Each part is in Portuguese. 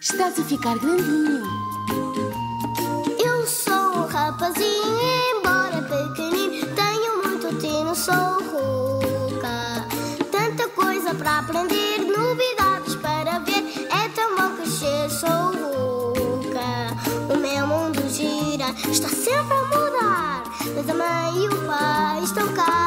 Estás a ficar grandinho. Eu sou um rapazinho, embora pequenino, tenho muito tino, sou rouca. Tanta coisa para aprender, novidades para ver, é tão bom crescer, sou rouca. O meu mundo gira, está sempre a mudar, mas a mãe e o pai estão cá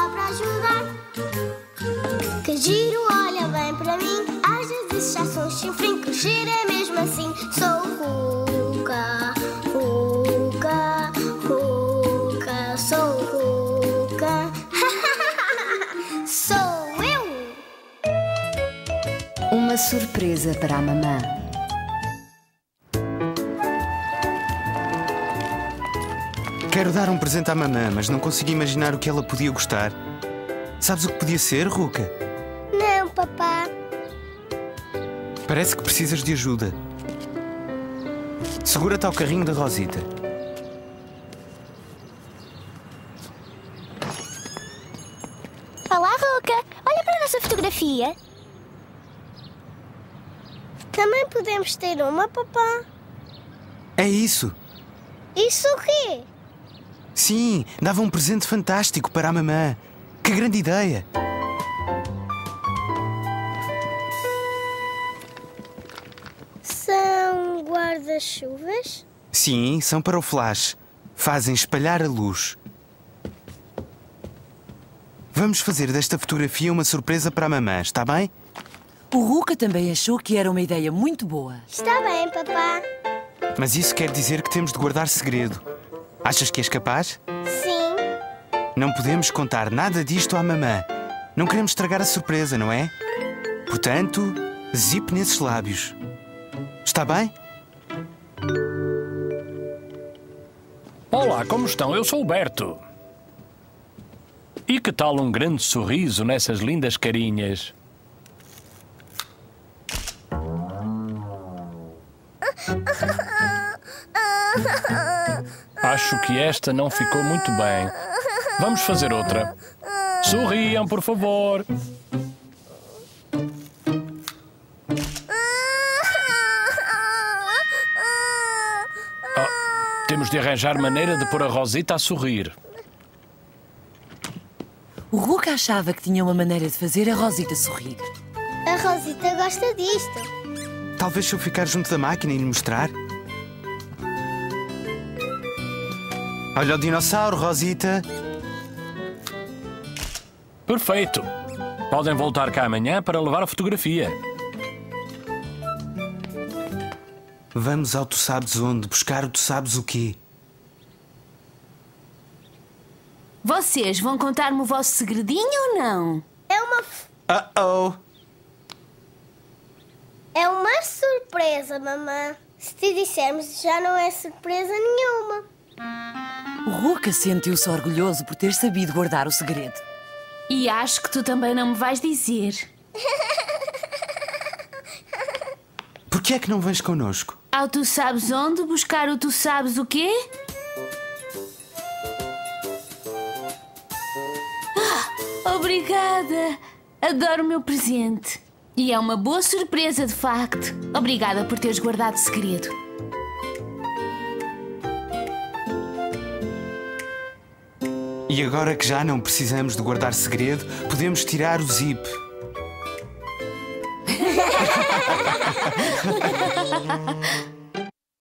Uma surpresa para a mamã. Quero dar um presente à mamã, mas não consigo imaginar o que ela podia gostar. Sabes o que podia ser, Ruca? Não, papá. Parece que precisas de ajuda. Segura-te ao carrinho da Rosita. Olá, Ruca. Olha para a nossa fotografia. Também podemos ter uma, papá. É isso! Isso o quê? Sim, dava um presente fantástico para a mamã. Que grande ideia! São guarda-chuvas? Sim, são para o flash. Fazem espalhar a luz. Vamos fazer desta fotografia uma surpresa para a mamã, está bem? O Ruca também achou que era uma ideia muito boa. Está bem, papá. Mas isso quer dizer que temos de guardar segredo. Achas que és capaz? Sim. Não podemos contar nada disto à mamã. Não queremos estragar a surpresa, não é? Portanto, zip nesses lábios. Está bem? Olá, como estão? Eu sou o Berto. E que tal um grande sorriso nessas lindas carinhas? Acho que esta não ficou muito bem. Vamos fazer outra. Sorriam, por favor. Oh, temos de arranjar maneira de pôr a Rosita a sorrir. O Ruca achava que tinha uma maneira de fazer a Rosita sorrir. A Rosita gosta disto. Talvez se eu ficar junto da máquina e lhe mostrar. Olha o dinossauro, Rosita. Perfeito. Podem voltar cá amanhã para levar a fotografia. Vamos ao tu sabes onde buscar o tu sabes o quê. Vocês vão contar-me o vosso segredinho ou não? É uma f- Uh-oh! É uma surpresa, mamã. Se te dissermos, já não é surpresa nenhuma. O Ruca sentiu-se orgulhoso por ter sabido guardar o segredo. E acho que tu também não me vais dizer. Por que é que não vens connosco? Ao tu sabes onde buscar o tu sabes o quê? Ah, obrigada! Adoro o meu presente. E é uma boa surpresa, de facto. Obrigada por teres guardado segredo. E agora que já não precisamos de guardar segredo, podemos tirar o zip.